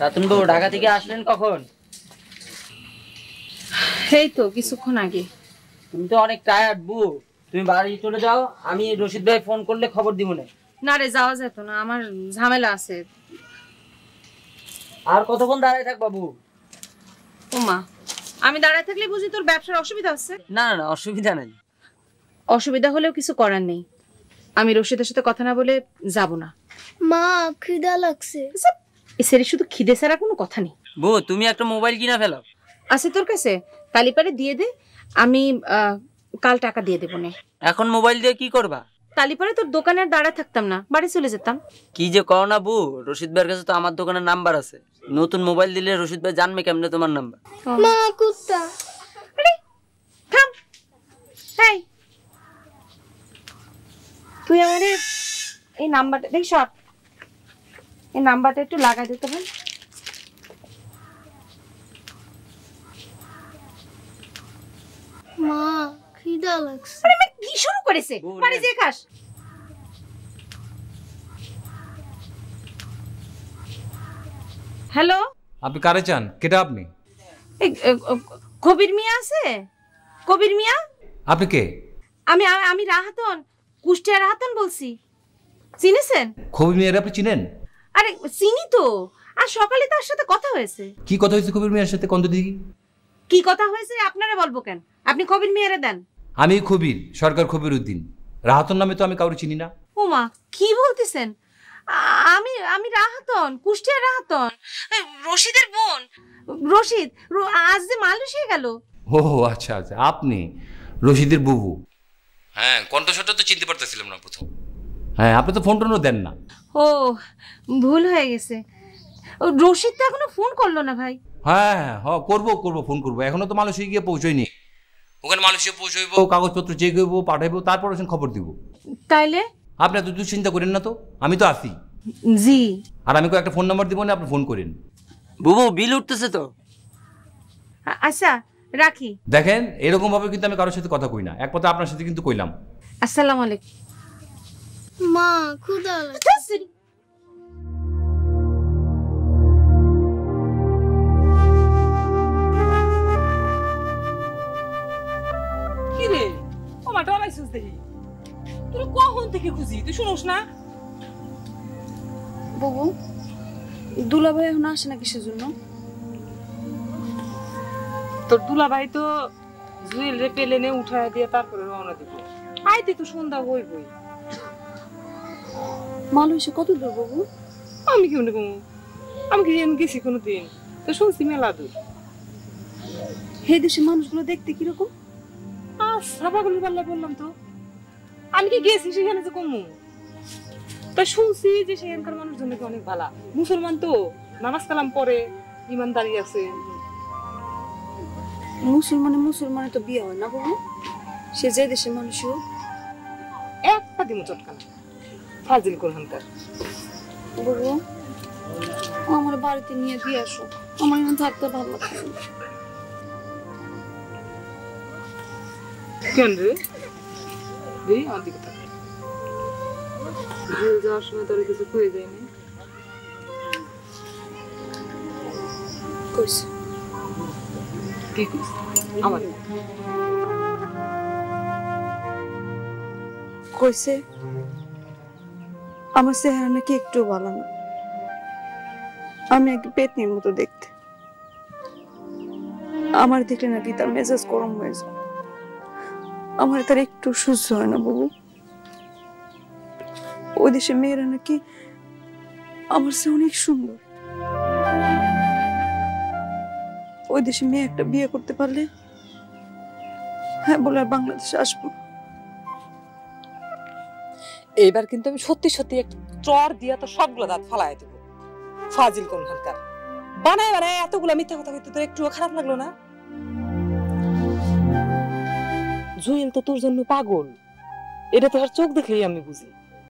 রাতুন বাবু ঢাকা থেকে আসলেন কখন? এই তো কিছুক্ষণ আগে। তুমি তো অনেক টায়ার্ড বু তুমি বাড়ি চলে যাও আমি রশিদ ভাই ফোন করলে খবর দিব না। না রে যাওয়া যেত না আমার ঝামেলা আছে। আর কতক্ষণ দাঁড়ায় থাক বাবু? ওমা আমি দাঁড়ায় থাকলে বুঝি তোর ব্যবসার অসুবিধা হচ্ছে না না না অসুবিধা নেই। অসুবিধা হলেও কিছু করার নেই। আমি রশিদের সাথে কথা না বলে যাব না। মা খিদা লাগছে। এ সেরি শুধু খিদে ছাড়া কোনো কথা নেই। বউ তুমি একটা মোবাইল কিনা ফেলো। আছে তোর কাছে? তালিপারে দিয়ে দে আমি আহ, কাল টাকা দিয়ে দেবো নে। এখন মোবাইল দিয়ে কি করবা? তালিপারে তোর দোকানে আর দাঁড়ায় থাকতাম না বাড়ি চলে যেতাম। কি যে করো না বউ রশিদ ভাইয়ের কাছে তো আমার দোকানের নাম্বার আছে। নতুন মোবাইল দিলে রশিদ ভাই জানবে কেমনে তোমার নাম্বার। মা কুত্তা। আরে থাম। এই। তুই আমারে এই নাম্বারটা দেখ সব। এই নাম্বারটা একটু লাগাই দিতে হবে। মা খিদা লাগছে। আরে মা কি শুরু করেছে। খাস। হ্যালো? আপনি কারে চান? কেটা আপনি? এই, কবির মিয়া আছে? কবির মিয়া? আপনি কে? আমি আমি- আমি রাহাতন কুষ্টিয়া রাহাতন বলছি। চিনেছেন? কবির মিয়ার আপনি চিনেন? আরে চিনি তো। আর সকালে তার সাথে কথা হয়েছে। কি কথা হয়েছে কবির মিয়ার সাথে কন্ত দিদি? কি কথা হয়েছে আপনারা বলব কেন? আপনি কবির মিয়ারে দেন। আমি খবির সরকার খবির উদ্দিন রাহাতন নামে তো আমি কাউকে চিনি না। ও মা কি বলতেছেন? আমি আমি রাহাতন কুষ্টিয়া রাহাতন। রশিদের বোন। রশিদ র- আজ যে মালয়েশিয়া গেল। ও আচ্ছা আচ্ছা আপনি রশিদের বুবু। হ্যাঁ কণ্ঠস্বরটা তো চিনতে পারতেছিলাম না প্রথম। হ্যাঁ আপনি তো ফোন টোনও দেন না। ও ভুল হয়ে গেছে। ও, রশিদ তো এখনও ফোন করল না ভাই। হ্যাঁ হ্যাঁ করব করব ফোন করব। এখনও তো মালয়েশিয়া গিয়ে পৌঁছয়নি। ওখানে মালয়েশিয়া পৌঁছইব। কাগজপত্র চেক হইব পাঠাইবো তারপর ওখানে খবর দিব। তাইলে? আপনি এত চিন্তা করেন না তো আমি তো আসি জি। আর আমি একটা ফোন নাম্বার দিব না আপনি ফোন করেন। বুবু বিল উঠতেছে তো। আচ্ছা রাখি। দেখেন এরকম ভাবে কিন্তু আমি কারোর সাথে কথা কই না। এক কথা আপনার সাথে কিন্তু কইলাম। আসসালামু আলাইকুম। মা ধ্যাৎ, কি রে? দেখি। তুই কখন থেকে খুঁজি? তুই শুনোস না? বাবু দুলাভাই এখন আসে না কিসের জন্য তোর দুলাভাই তো জুয়েল রে পেলেনে উঠায় দিয়ে তারপরে রওনা দিব। আইতে তো সন্ধ্যা হই বই মালয়েশিয়া কত দূর বাবু? আমি কি মনে আমি কি গেছি কোনো দিন তো শুনছি মেলা দূর। হে মানুষগুলো দেখতে কীরকম? পাল্লা বললাম তো। আমি কি গেছি সেখানে যে কমু? তা শুনছি যে সেখানকার মানুষজন নাকি অনেক ভালো। মুসলমান তো? নামাজ কালাম পরে ইমানদারি আছে। মুসলমানে মুসলমানে তো বিয়ে হয় না বাবু? সে যে দেশের মানুষও একটা দিমু চটকানা ফাজিল কোরহানকার বাবু আমার বাড়িতে নিয়ে দিয়ে আসো। আমার এখানে থাকতে ভালো লাগছে কেন রে? দেই আমার দিকে তাকা। জেল যাওয়ার সময় তোর কিছু খুঁয়ে যায়নি কইছে। কি কইস আমার কইছে আমার চেহারা নাকি একটু ভালো না। আমি একটু পেতনির মতো দেখতে। আমার দেখলে নাকি তার মেজাজ গরম হয়ে যায়। আমার তার একটু সহ্য হয় না বাবু। ওই দেশে মেয়েরা নাকি আমার সে অনেক সুন্দর। ওই দেশে মেয়ে একটা বিয়ে করতে পারলে হ্যাঁ বলে আর বাংলাদেশে আসব। এইবার কিন্তু আমি সত্যি সত্যি একটা চর দিয়া তো সবগুলো দাঁত ফালাই দেবো। ফাজিল কোনখানকার। বানায় বানায়, এতগুলো মিথ্যা কথা কিন্তু তোর একটুও খারাপ লাগল না? জুয়েল তো তোর জন্য পাগল। এটা তো আর চোখ দেখলেই আমি বুঝি।